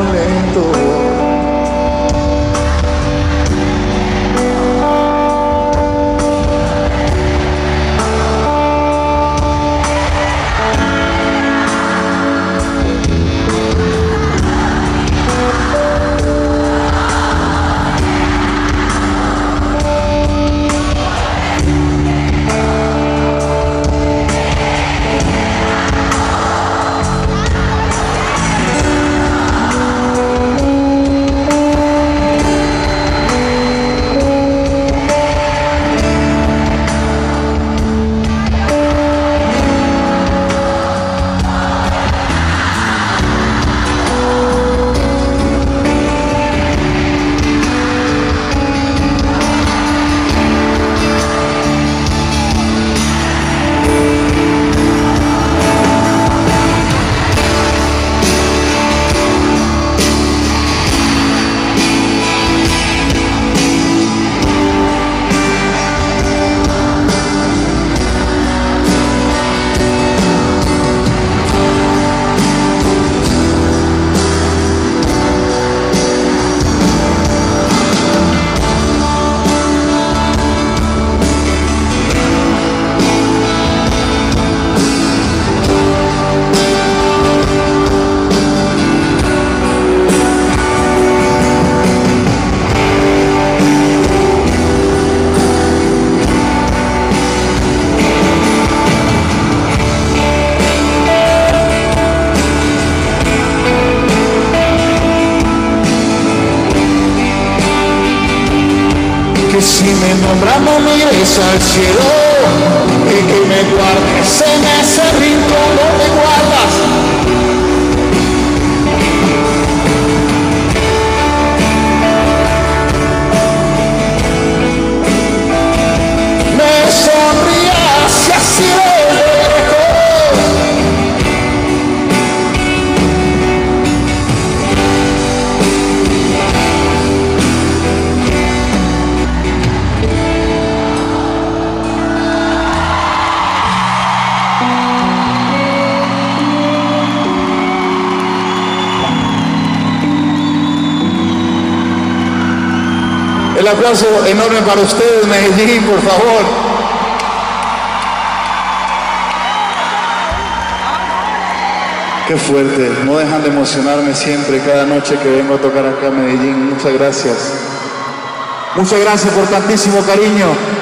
lento si me nombra no mires al cielo, eh, eh, El aplauso enorme para ustedes, Medellín, por favor. Qué fuerte, no dejan de emocionarme siempre, cada noche que vengo a tocar acá a Medellín. Muchas gracias. Muchas gracias por tantísimo cariño.